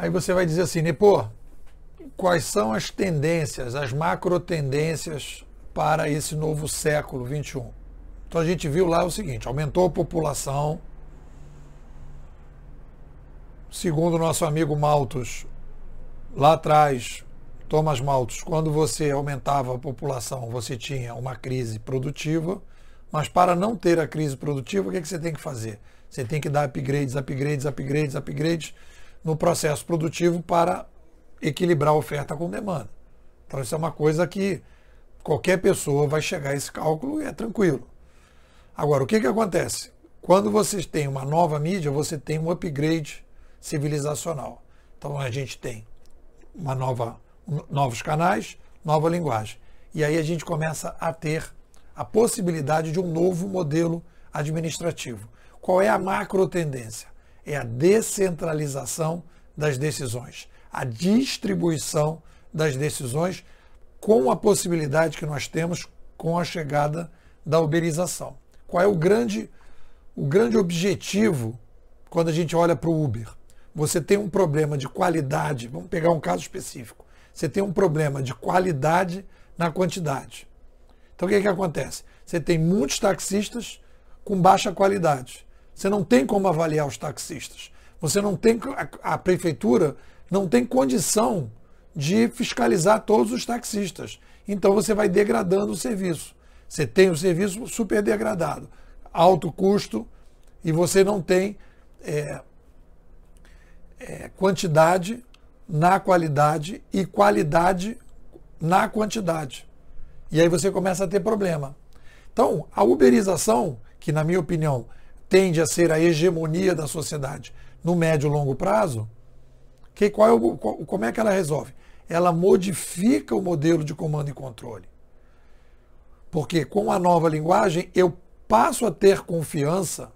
Aí você vai dizer assim, Nepô, quais são as tendências, as macro tendências para esse novo século 21? Então a gente viu lá o seguinte: aumentou a população. Segundo o nosso amigo Malthus, lá atrás, Thomas Malthus, quando você aumentava a população, você tinha uma crise produtiva. Mas para não ter a crise produtiva, o que, é que você tem que fazer? Você tem que dar upgrades, upgrades, upgrades, upgrades no processo produtivo para equilibrar oferta com demanda. Então isso é uma coisa que qualquer pessoa vai chegar a esse cálculo e é tranquilo. Agora, o que, que acontece? Quando você tem uma nova mídia, você tem um upgrade civilizacional. Então a gente tem uma nova, novos canais, nova linguagem. E aí a gente começa a ter a possibilidade de um novo modelo administrativo. Qual é a macro tendência? É a descentralização das decisões, a distribuição das decisões com a possibilidade que nós temos com a chegada da uberização. Qual é o grande, o grande objetivo quando a gente olha para o Uber? Você tem um problema de qualidade, vamos pegar um caso específico. Você tem um problema de qualidade na quantidade. Então o que, que acontece? Você tem muitos taxistas com baixa qualidade. Você não tem como avaliar os taxistas. Você não tem a, a prefeitura não tem condição de fiscalizar todos os taxistas. Então você vai degradando o serviço. Você tem o serviço super degradado, alto custo e você não tem é, é, quantidade na qualidade e qualidade na quantidade. E aí você começa a ter problema. Então, a uberização, que na minha opinião tende a ser a hegemonia da sociedade no médio e longo prazo, que, qual é o, qual, como é que ela resolve? Ela modifica o modelo de comando e controle. Porque com a nova linguagem eu passo a ter confiança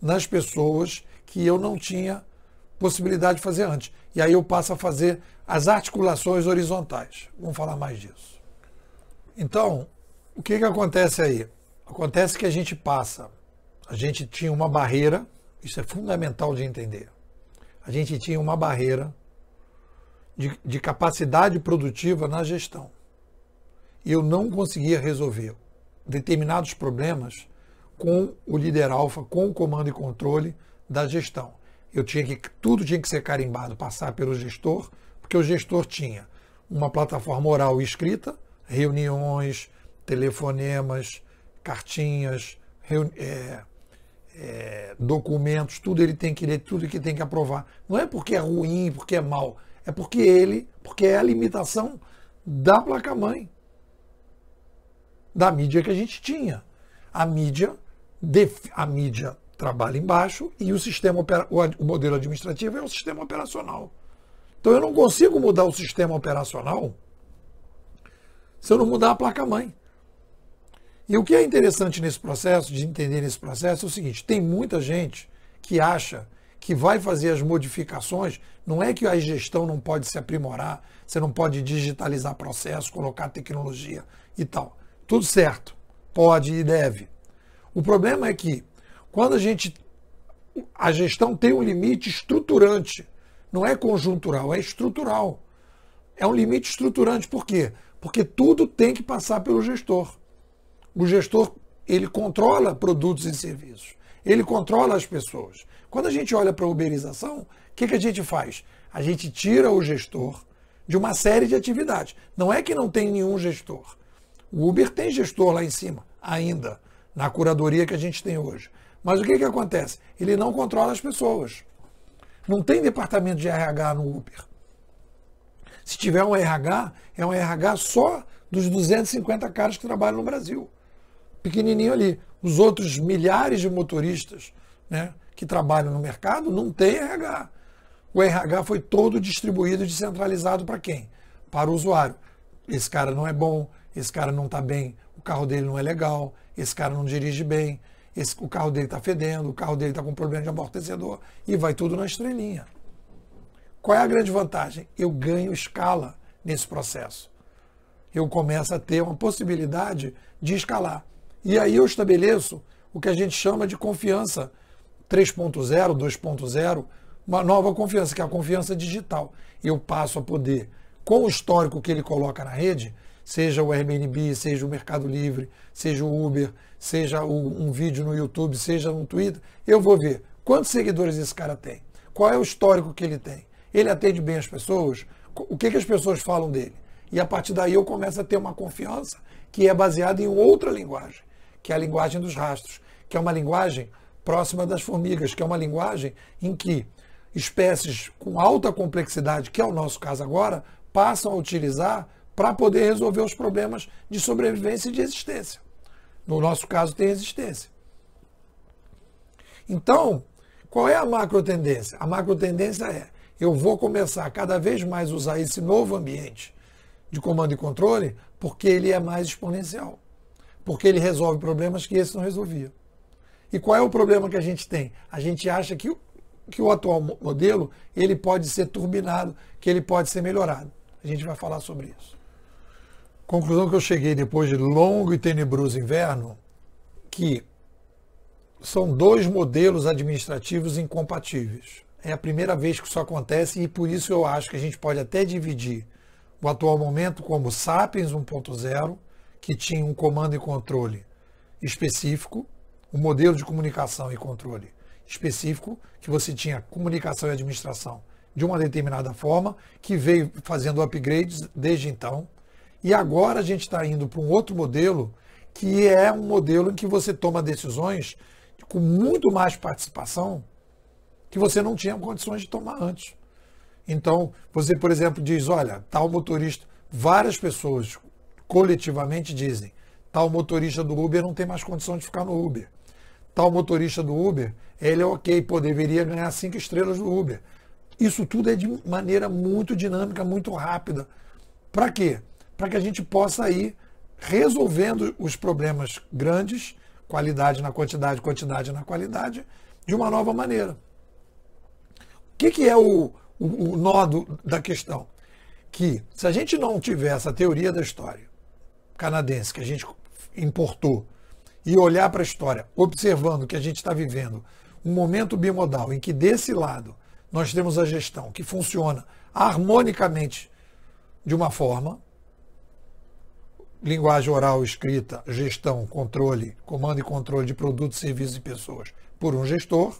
nas pessoas que eu não tinha possibilidade de fazer antes. E aí eu passo a fazer as articulações horizontais. Vamos falar mais disso. Então, o que, que acontece aí? Acontece que a gente passa, a gente tinha uma barreira, isso é fundamental de entender. A gente tinha uma barreira de, de capacidade produtiva na gestão. E eu não conseguia resolver determinados problemas com o líder alfa, com o comando e controle da gestão. Eu tinha que tudo tinha que ser carimbado, passar pelo gestor, porque o gestor tinha uma plataforma oral escrita, reuniões, telefonemas, cartinhas, reuni é, é, documentos, tudo ele tem que ler, tudo que tem que aprovar. Não é porque é ruim, porque é mal, é porque ele, porque é a limitação da placa-mãe, da mídia que a gente tinha. A mídia, a mídia trabalha embaixo e o sistema o modelo administrativo é o sistema operacional. Então eu não consigo mudar o sistema operacional se eu não mudar a placa-mãe. E o que é interessante nesse processo, de entender nesse processo, é o seguinte: tem muita gente que acha que vai fazer as modificações, não é que a gestão não pode se aprimorar, você não pode digitalizar processos, colocar tecnologia e tal. Tudo certo, pode e deve. O problema é que quando a gente a gestão tem um limite estruturante, não é conjuntural, é estrutural. É um limite estruturante, por quê? Porque tudo tem que passar pelo gestor. O gestor, ele controla produtos e serviços. Ele controla as pessoas. Quando a gente olha para a uberização, o que, que a gente faz? A gente tira o gestor de uma série de atividades. Não é que não tem nenhum gestor. O Uber tem gestor lá em cima, ainda, na curadoria que a gente tem hoje. Mas o que, que acontece? Ele não controla as pessoas. Não tem departamento de RH no Uber. Se tiver um RH, é um RH só dos 250 caras que trabalham no Brasil. Pequenininho ali. Os outros milhares de motoristas né, que trabalham no mercado não tem RH. O RH foi todo distribuído e descentralizado para quem? Para o usuário. Esse cara não é bom, esse cara não está bem, o carro dele não é legal, esse cara não dirige bem, esse, o carro dele está fedendo, o carro dele está com problema de amortecedor e vai tudo na estrelinha. Qual é a grande vantagem? Eu ganho escala nesse processo. Eu começo a ter uma possibilidade de escalar. E aí eu estabeleço o que a gente chama de confiança 3.0, 2.0, uma nova confiança, que é a confiança digital. Eu passo a poder, com o histórico que ele coloca na rede, seja o Airbnb, seja o Mercado Livre, seja o Uber, seja um vídeo no YouTube, seja no Twitter, eu vou ver quantos seguidores esse cara tem, qual é o histórico que ele tem, ele atende bem as pessoas, o que, que as pessoas falam dele. E a partir daí eu começo a ter uma confiança que é baseada em outra linguagem, que é a linguagem dos rastros, que é uma linguagem próxima das formigas, que é uma linguagem em que espécies com alta complexidade, que é o nosso caso agora, passam a utilizar para poder resolver os problemas de sobrevivência e de existência. No nosso caso, tem existência. Então, qual é a macro tendência? A macro tendência é: eu vou começar a cada vez mais usar esse novo ambiente de comando e controle porque ele é mais exponencial. Porque ele resolve problemas que esse não resolvia. E qual é o problema que a gente tem? A gente acha que, que o atual modelo ele pode ser turbinado, que ele pode ser melhorado. A gente vai falar sobre isso. Conclusão que eu cheguei depois de longo e tenebroso inverno, que são dois modelos administrativos incompatíveis. É a primeira vez que isso acontece e por isso eu acho que a gente pode até dividir o atual momento como Sapiens 1.0, que tinha um comando e controle específico, um modelo de comunicação e controle específico, que você tinha comunicação e administração de uma determinada forma, que veio fazendo upgrades desde então. E agora a gente está indo para um outro modelo, que é um modelo em que você toma decisões com muito mais participação que você não tinha condições de tomar antes. Então, você, por exemplo, diz: olha, tal motorista, várias pessoas coletivamente dizem: tal motorista do Uber não tem mais condição de ficar no Uber. Tal motorista do Uber, ele é ok, pô, deveria ganhar cinco estrelas do Uber. Isso tudo é de maneira muito dinâmica, muito rápida. Para quê? Para que a gente possa ir resolvendo os problemas grandes, qualidade na quantidade, quantidade na qualidade, de uma nova maneira. O que, que é o, o, o nó do, da questão. Que se a gente não tiver essa teoria da história canadense que a gente importou e olhar para a história, observando que a gente está vivendo um momento bimodal em que desse lado nós temos a gestão que funciona harmonicamente de uma forma, linguagem oral, escrita, gestão, controle, comando e controle de produtos, serviços e pessoas por um gestor,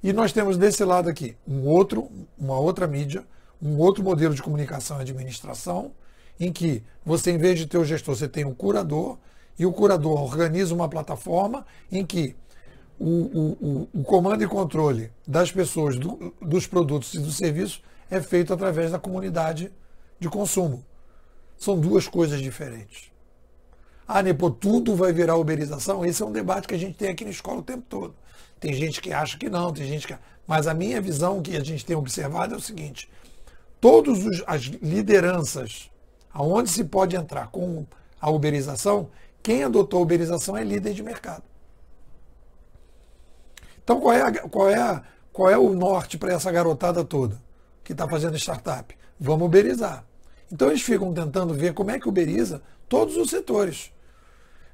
e nós temos desse lado aqui um outro, uma outra mídia, um outro modelo de comunicação e administração, em que você, em vez de ter o gestor, você tem um curador, e o curador organiza uma plataforma em que o, o, o, comando e controle das pessoas, do, dos produtos e do serviço é feito através da comunidade de consumo. São duas coisas diferentes. Ah, Nepo, tudo vai virar uberização? Esse é um debate que a gente tem aqui na escola o tempo todo. Tem gente que acha que não, tem gente que. Mas a minha visão que a gente tem observado é o seguinte: todas as lideranças aonde se pode entrar com a uberização, quem adotou a uberização é líder de mercado. Então qual é, a, qual é, a, qual é o norte para essa garotada toda que está fazendo startup? Vamos uberizar. Então eles ficam tentando ver como é que uberiza todos os setores.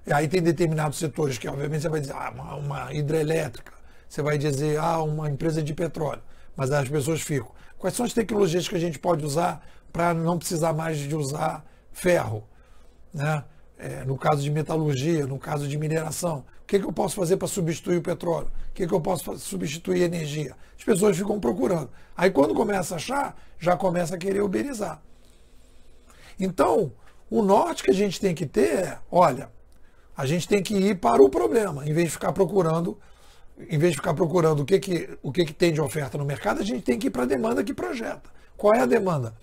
E aí tem determinados setores que, obviamente, você vai dizer, ah, uma, uma hidrelétrica, você vai dizer, ah, uma empresa de petróleo. Mas as pessoas ficam. Quais são as tecnologias que a gente pode usar para não precisar mais de usar ferro? Né? É, no caso de metalurgia, no caso de mineração. O que, que eu posso fazer para substituir o petróleo? O que, que eu posso substituir a energia? As pessoas ficam procurando. Aí quando começa a achar, já começa a querer uberizar. Então, o norte que a gente tem que ter é, olha, a gente tem que ir para o problema, em vez de ficar procurando em vez de ficar procurando o que, que, o que, que tem de oferta no mercado, a gente tem que ir para a demanda que projeta. Qual é a demanda?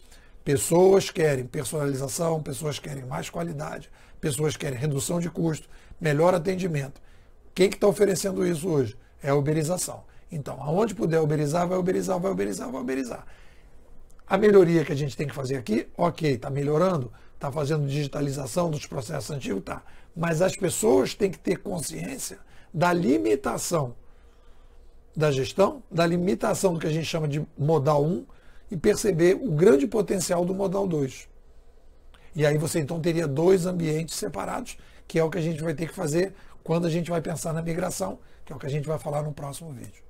Pessoas querem personalização, pessoas querem mais qualidade, pessoas querem redução de custo, melhor atendimento. Quem que está oferecendo isso hoje? É a uberização. Então, aonde puder uberizar, vai uberizar, vai uberizar, vai uberizar. A melhoria que a gente tem que fazer aqui, ok, está melhorando, está fazendo digitalização dos processos antigos, tá. Mas as pessoas têm que ter consciência da limitação da gestão, da limitação do que a gente chama de modal 1 e perceber o grande potencial do modal 2. E aí você então teria dois ambientes separados, que é o que a gente vai ter que fazer quando a gente vai pensar na migração, que é o que a gente vai falar no próximo vídeo.